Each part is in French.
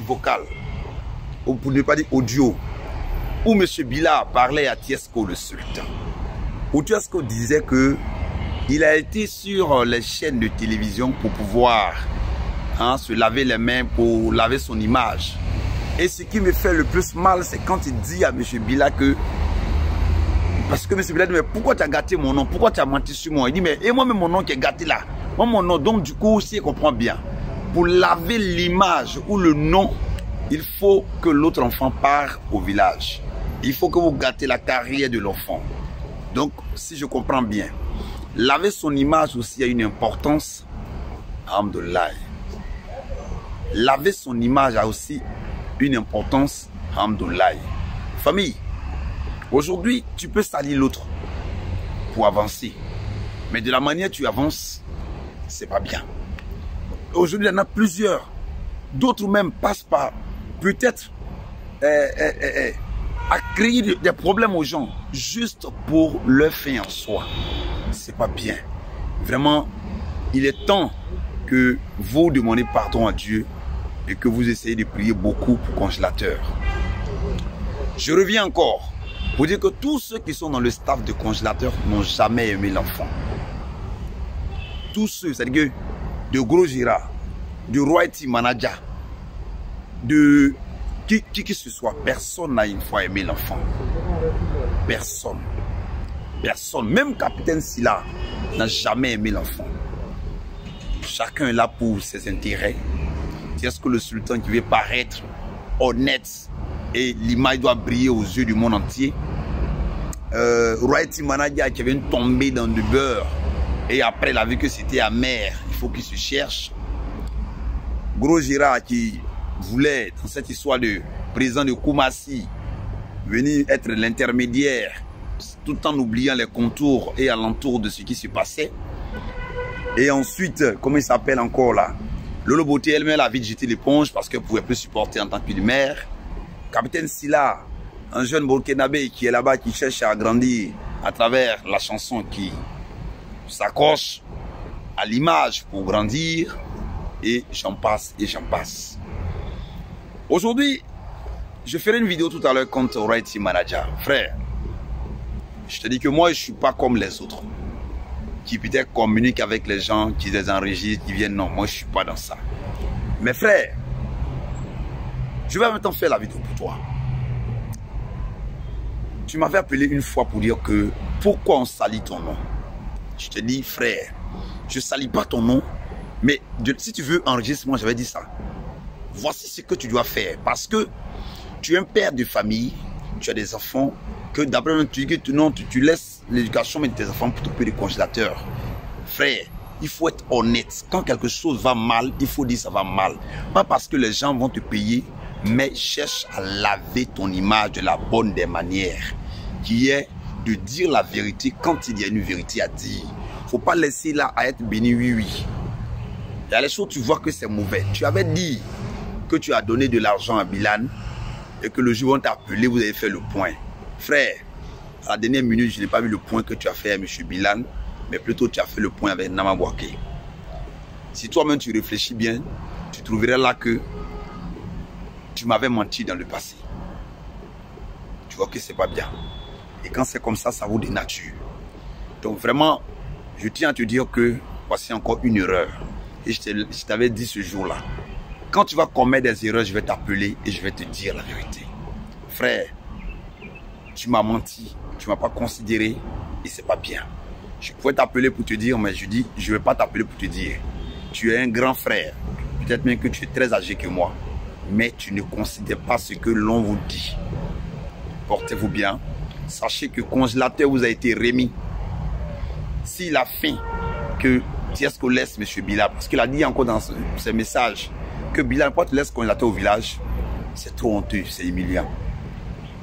vocale, ou pour ne pas dire audio, où M. Bila parlait à Tiesco le sultan. Où Tiesco disait que il a été sur les chaînes de télévision pour pouvoir hein, se laver les mains, pour laver son image. Et ce qui me fait le plus mal, c'est quand il dit à M. Bila que parce que M. Bila dit, mais pourquoi tu as gâté mon nom? Pourquoi tu as menti sur moi? Il dit, mais et moi-même mon nom qui est gâté là. Moi, mon nom, donc du coup, si il comprend bien, pour laver l'image ou le nom, il faut que l'autre enfant part au village. Il faut que vous gâtez la carrière de l'enfant. Donc, si je comprends bien, laver son image aussi a une importance. Alhamdulillah. Laver son image a aussi une importance. Alhamdulillah. Famille, aujourd'hui, tu peux salir l'autre pour avancer. Mais de la manière que tu avances, c'est pas bien. Aujourd'hui, il y en a plusieurs. D'autres même passent par peut-être euh, euh, euh, à créer des problèmes aux gens juste pour leur fin en soi. C'est pas bien. Vraiment, il est temps que vous demandez pardon à Dieu et que vous essayez de prier beaucoup pour congélateur. Je reviens encore pour dire que tous ceux qui sont dans le staff de congélateur n'ont jamais aimé l'enfant. Tous ceux, c'est-à-dire de Gros Gira, de Royalty Manager, de qui, que ce soit, personne n'a une fois aimé l'enfant. Personne. Personne. Même Capitaine Silla n'a jamais aimé l'enfant. Chacun est là pour ses intérêts. Est-ce que le sultan qui veut paraître honnête et l'image doit briller aux yeux du monde entier euh, Royalty Manager qui vient tomber dans du beurre et après il a vu que c'était amer, il faut qu'il se cherche. Gros Gira qui voulait, dans cette histoire de président de Koumassi, venir être l'intermédiaire, tout en oubliant les contours et alentours de ce qui se passait. Et ensuite, comment il s'appelle encore là? Lolo Beauté elle-même a vite jeté l'éponge parce qu'elle ne pouvait plus supporter en tant que mère. Capitaine Silla, un jeune Burkinabé qui est là-bas, qui cherche à grandir à travers la chanson qui s'accroche à l'image pour grandir. Et j'en passe et j'en passe. Aujourd'hui, je ferai une vidéo tout à l'heure contre Righty Manager. Frère, je te dis que moi, je suis pas comme les autres. Qui peut-être communiquent avec les gens, qui les enregistrent, qui viennent. Non, moi, je suis pas dans ça. Mais frère, je vais maintenant faire la vidéo pour toi. Tu m'avais appelé une fois pour dire que pourquoi on salit ton nom? Je te dis, frère, je salis pas ton nom, mais si tu veux enregistrer, moi, j'avais dit ça. Voici ce que tu dois faire. Parce que tu es un père de famille, tu as des enfants, que d'après tu dis que non, tu, laisses l'éducation de tes enfants pour t'occuper des congélateurs. Frère, il faut être honnête. Quand quelque chose va mal, il faut dire ça va mal. Pas parce que les gens vont te payer, mais cherche à laver ton image de la bonne des manières, qui est de dire la vérité quand il y a une vérité à dire. faut pas laisser là à être béni, oui, oui. Il y a les choses, tu vois que c'est mauvais. Tu avais dit que tu as donné de l'argent à Bilan et que le jour où on t'a appelé, vous avez fait le point. Frère, à la dernière minute, je n'ai pas vu le point que tu as fait à M. Bilan, mais plutôt tu as fait le point avec Namabouake. Si toi-même tu réfléchis bien, tu trouveras là que tu m'avais menti dans le passé. Tu vois que c'est pas bien. Et quand c'est comme ça, ça vous dénature. Donc vraiment, je tiens à te dire que voici encore une erreur. Et je t'avais dit ce jour-là. Quand tu vas commettre des erreurs, je vais t'appeler et je vais te dire la vérité. Frère, tu m'as menti, tu m'as pas considéré et c'est pas bien. Je pouvais t'appeler pour te dire, mais je dis, je vais pas t'appeler pour te dire. Tu es un grand frère. Peut-être même que tu es très âgé que moi. Mais tu ne considères pas ce que l'on vous dit. Portez-vous bien. Sachez que congélateur vous a été remis. S'il a faim que Tiesco laisse M. Bila, parce qu'il a dit encore dans ses messages que Bila pas te laisse congélateur au village, c'est trop honteux, c'est humiliant.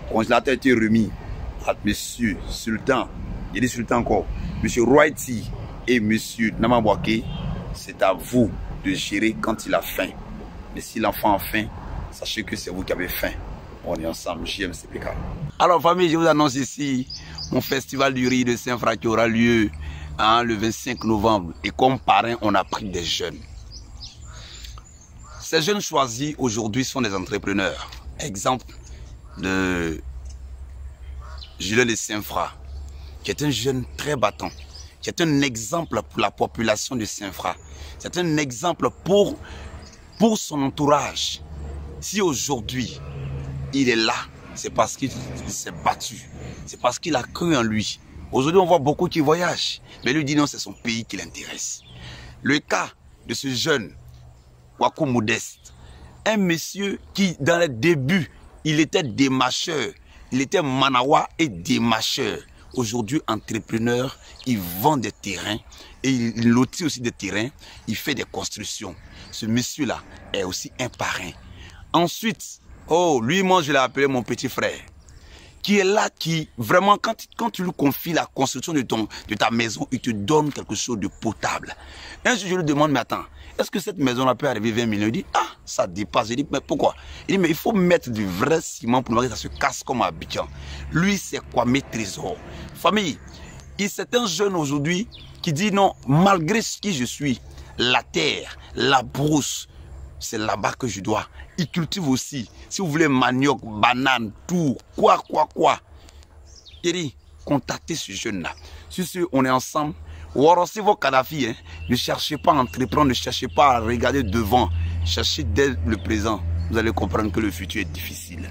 Congélateur a été remis à M. Sultan, il dit Sultan encore, M. Roiti et M. Namabouake, c'est à vous de gérer quand il a faim. Mais si l'enfant a faim, sachez que c'est vous qui avez faim. On est ensemble, JMCPK. Alors famille, je vous annonce ici mon festival du riz de Saint-Franc qui aura lieu hein, le 25 novembre. Et comme parrain, on a pris des jeunes. Ces jeunes choisis aujourd'hui sont des entrepreneurs. Exemple de Julien de Saint-Fra, qui est un jeune très battant, qui est un exemple pour la population de Saint-Fra. C'est un exemple pour, pour son entourage. Si aujourd'hui, il est là, c'est parce qu'il s'est battu. C'est parce qu'il a cru en lui. Aujourd'hui, on voit beaucoup qui voyagent. Mais lui dit non, c'est son pays qui l'intéresse. Le cas de ce jeune, Wakou Modeste, un monsieur qui, dans les débuts, il était démacheur. Il était manawa et démacheur. Aujourd'hui, entrepreneur, il vend des terrains et il lotit aussi des terrains. Il fait des constructions. Ce monsieur-là est aussi un parrain. Ensuite, oh, lui, moi, je l'ai appelé mon petit frère qui est là, qui vraiment, quand, quand tu lui confies la construction de, ton, de ta maison, il te donne quelque chose de potable. Un jour, je lui demande, mais attends, est-ce que cette maison-là peut arriver 20 millions Il dit, ah, ça dépasse. Je dis, mais pourquoi? Il dit, mais il faut mettre du vrai ciment pour que ça se casse comme à Abidjan. Lui, c'est quoi? Mes trésors Famille, c'est un jeune aujourd'hui qui dit, non, malgré ce qui je suis, la terre, la brousse, c'est là-bas que je dois. Il cultive aussi. Si vous voulez manioc, banane, tout, quoi, quoi, quoi. dit, contactez ce jeune-là. Si on est ensemble. aussi vos Kadhafi, hein. ne cherchez pas à entreprendre, ne cherchez pas à regarder devant. Cherchez dès le présent. Vous allez comprendre que le futur est difficile.